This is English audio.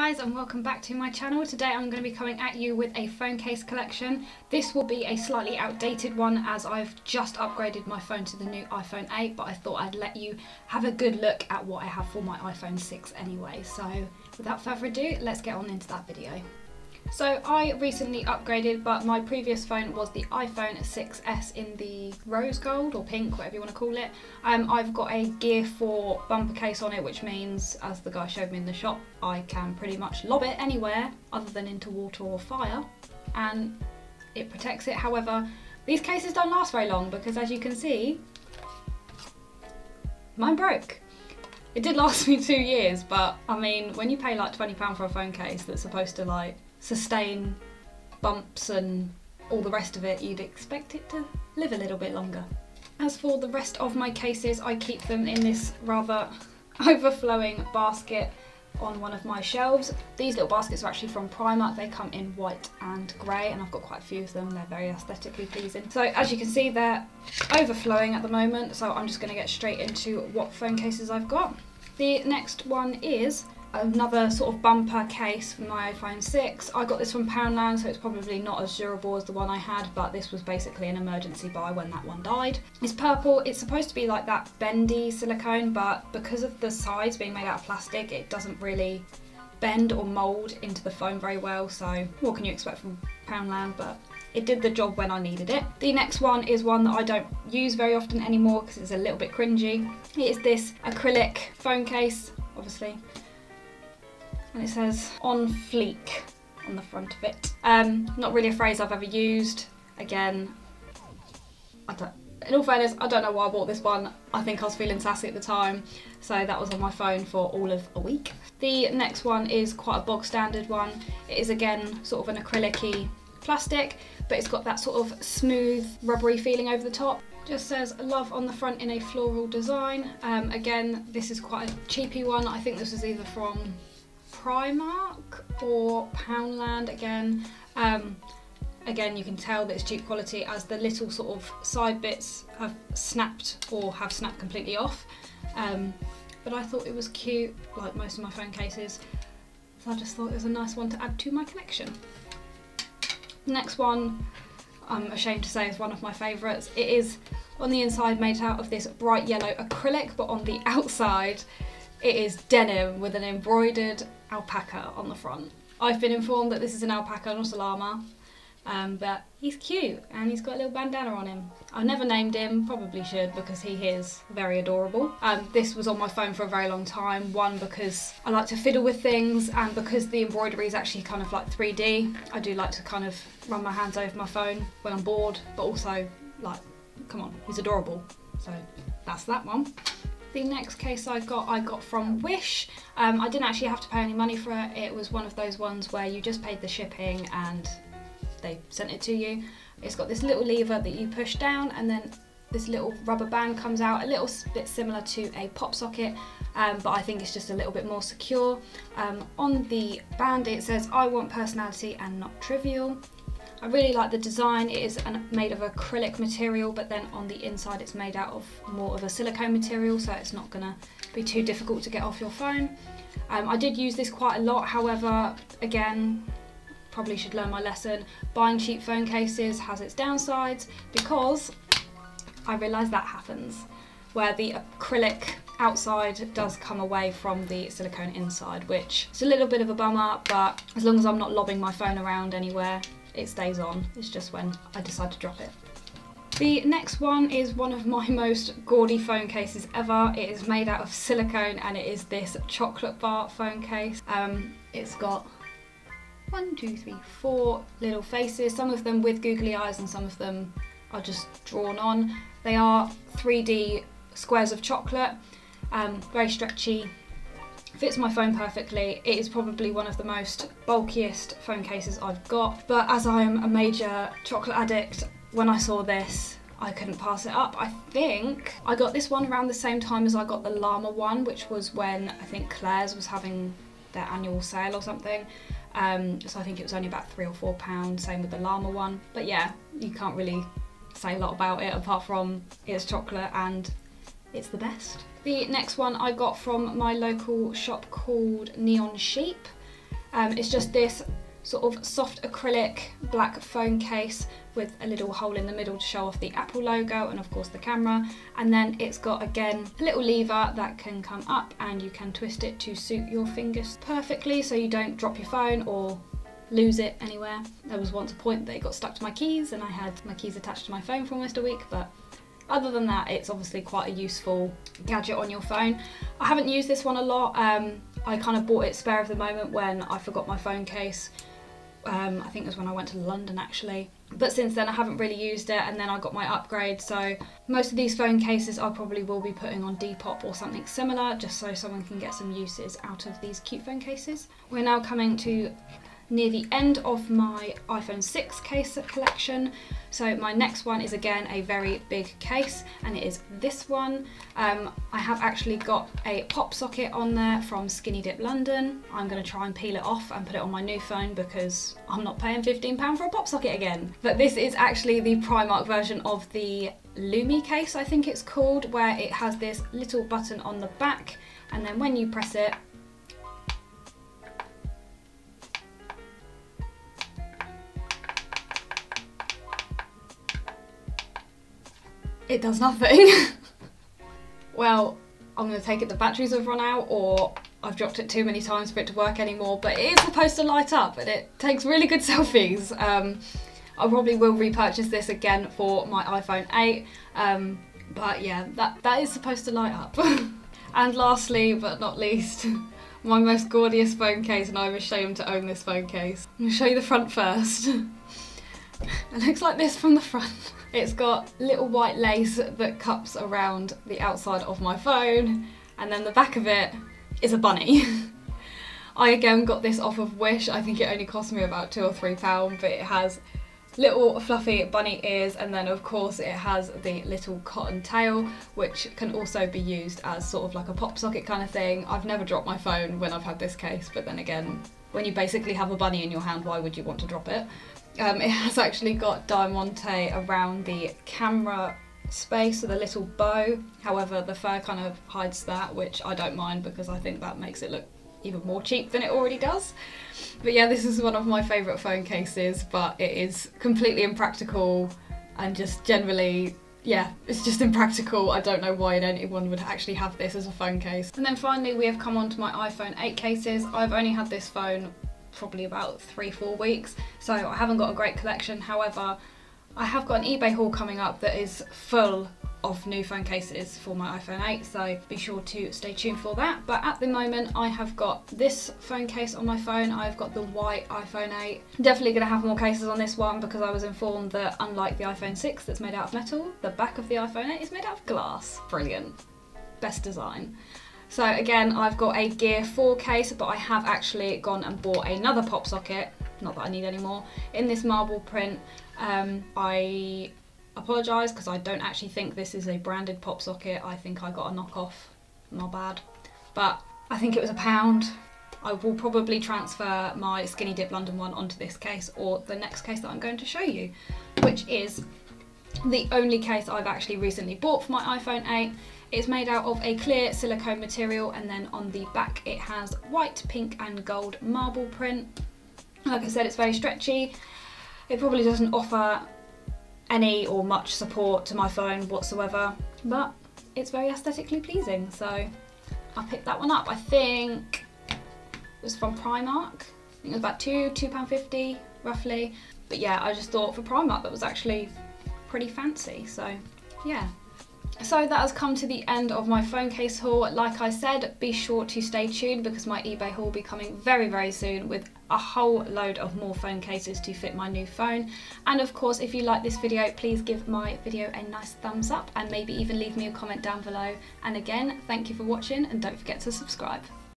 guys and welcome back to my channel. Today I'm going to be coming at you with a phone case collection. This will be a slightly outdated one as I've just upgraded my phone to the new iPhone 8 but I thought I'd let you have a good look at what I have for my iPhone 6 anyway. So without further ado, let's get on into that video. So I recently upgraded, but my previous phone was the iPhone 6s in the rose gold or pink, whatever you want to call it. Um, I've got a Gear 4 bumper case on it, which means, as the guy showed me in the shop, I can pretty much lob it anywhere other than into water or fire, and it protects it. However, these cases don't last very long because, as you can see, mine broke. It did last me two years, but I mean, when you pay like £20 for a phone case that's supposed to like sustain bumps and all the rest of it, you'd expect it to live a little bit longer. As for the rest of my cases, I keep them in this rather overflowing basket on one of my shelves. These little baskets are actually from Primark. They come in white and grey and I've got quite a few of them. They're very aesthetically pleasing. So as you can see, they're overflowing at the moment. So I'm just gonna get straight into what phone cases I've got. The next one is another sort of bumper case for my iPhone 6. I got this from Poundland, so it's probably not as durable as the one I had, but this was basically an emergency buy when that one died. It's purple, it's supposed to be like that bendy silicone, but because of the sides being made out of plastic, it doesn't really bend or mould into the phone very well, so what can you expect from Poundland, but it did the job when I needed it. The next one is one that I don't use very often anymore because it's a little bit cringy. It is this acrylic phone case, obviously and it says on fleek on the front of it. Um, not really a phrase I've ever used. Again, I don't, in all fairness, I don't know why I bought this one. I think I was feeling sassy at the time, so that was on my phone for all of a week. The next one is quite a bog standard one. It is again sort of an acrylic plastic, but it's got that sort of smooth, rubbery feeling over the top. Just says love on the front in a floral design. Um, again, this is quite a cheapy one. I think this is either from Primark or Poundland again. Um, again, you can tell that it's cheap quality as the little sort of side bits have snapped or have snapped completely off. Um, but I thought it was cute, like most of my phone cases. So I just thought it was a nice one to add to my collection. Next one, I'm ashamed to say, is one of my favourites. It is on the inside made out of this bright yellow acrylic, but on the outside it is denim with an embroidered alpaca on the front. I've been informed that this is an alpaca, not a llama, um, but he's cute and he's got a little bandana on him. I've never named him, probably should because he is very adorable. Um, this was on my phone for a very long time, one because I like to fiddle with things and because the embroidery is actually kind of like 3D, I do like to kind of run my hands over my phone when I'm bored, but also like, come on, he's adorable. So that's that one. The next case I got, I got from Wish. Um, I didn't actually have to pay any money for it. It was one of those ones where you just paid the shipping and they sent it to you. It's got this little lever that you push down and then this little rubber band comes out, a little bit similar to a pop socket, um, but I think it's just a little bit more secure. Um, on the band it says, I want personality and not trivial. I really like the design. It is an, made of acrylic material, but then on the inside it's made out of more of a silicone material, so it's not gonna be too difficult to get off your phone. Um, I did use this quite a lot, however, again, probably should learn my lesson. Buying cheap phone cases has its downsides because I realise that happens, where the acrylic outside does come away from the silicone inside, which is a little bit of a bummer, but as long as I'm not lobbing my phone around anywhere, it stays on. It's just when I decide to drop it. The next one is one of my most gaudy phone cases ever. It is made out of silicone and it is this chocolate bar phone case. Um, it's got one, two, three, four little faces, some of them with googly eyes and some of them are just drawn on. They are 3D squares of chocolate, um, very stretchy, fits my phone perfectly. It is probably one of the most bulkiest phone cases I've got, but as I am a major chocolate addict, when I saw this, I couldn't pass it up. I think I got this one around the same time as I got the Llama one, which was when I think Claire's was having their annual sale or something. Um, so I think it was only about three or four pounds, same with the Llama one. But yeah, you can't really say a lot about it apart from it's chocolate and it's the best. The next one I got from my local shop called Neon Sheep. Um, it's just this sort of soft acrylic black phone case with a little hole in the middle to show off the Apple logo and of course the camera and then it's got again a little lever that can come up and you can twist it to suit your fingers perfectly so you don't drop your phone or lose it anywhere. There was once a point that it got stuck to my keys and I had my keys attached to my phone for almost a week but other than that it's obviously quite a useful gadget on your phone. I haven't used this one a lot. Um, I kind of bought it spare of the moment when I forgot my phone case um, I think it was when I went to London actually. But since then I haven't really used it and then I got my upgrade so most of these phone cases I probably will be putting on Depop or something similar just so someone can get some uses out of these cute phone cases. We're now coming to near the end of my iPhone 6 case collection. So my next one is again a very big case and it is this one. Um, I have actually got a pop socket on there from Skinny Dip London. I'm going to try and peel it off and put it on my new phone because I'm not paying £15 for a pop socket again. But this is actually the Primark version of the LuMee case I think it's called where it has this little button on the back and then when you press it it does nothing. well, I'm going to take it the batteries have run out or I've dropped it too many times for it to work anymore, but it is supposed to light up and it takes really good selfies. Um, I probably will repurchase this again for my iPhone 8, um, but yeah, that, that is supposed to light up. and lastly, but not least, my most gorgeous phone case, and I'm ashamed to own this phone case. I'm going to show you the front first. it looks like this from the front. It's got little white lace that cups around the outside of my phone and then the back of it is a bunny. I again got this off of Wish, I think it only cost me about two or three pounds but it has little fluffy bunny ears and then of course it has the little cotton tail which can also be used as sort of like a pop socket kind of thing. I've never dropped my phone when I've had this case but then again when you basically have a bunny in your hand why would you want to drop it? Um, it has actually got diamante around the camera space with a little bow. However, the fur kind of hides that, which I don't mind because I think that makes it look even more cheap than it already does. But yeah, this is one of my favourite phone cases, but it is completely impractical and just generally, yeah, it's just impractical. I don't know why anyone would actually have this as a phone case. And then finally, we have come on to my iPhone 8 cases. I've only had this phone probably about three, four weeks. So I haven't got a great collection. However, I have got an eBay haul coming up that is full of new phone cases for my iPhone 8 so be sure to stay tuned for that. But at the moment I have got this phone case on my phone. I've got the white iPhone 8 definitely gonna have more cases on this one because I was informed that unlike the iPhone 6 that's made out of metal the back of the iPhone 8 is made out of glass. Brilliant. Best design so again, I've got a Gear 4 case, but I have actually gone and bought another pop socket, not that I need any more, in this marble print. Um, I apologise because I don't actually think this is a branded pop socket. I think I got a knockoff, my bad. But I think it was a pound. I will probably transfer my Skinny Dip London one onto this case or the next case that I'm going to show you, which is the only case I've actually recently bought for my iPhone 8. It's made out of a clear silicone material and then on the back it has white, pink and gold marble print. Like I said, it's very stretchy. It probably doesn't offer any or much support to my phone whatsoever, but it's very aesthetically pleasing. So I picked that one up. I think it was from Primark. I think it was about two, £2.50 roughly. But yeah, I just thought for Primark that was actually pretty fancy. So yeah, so that has come to the end of my phone case haul. Like I said, be sure to stay tuned because my eBay haul will be coming very, very soon with a whole load of more phone cases to fit my new phone. And of course, if you like this video, please give my video a nice thumbs up and maybe even leave me a comment down below. And again, thank you for watching and don't forget to subscribe.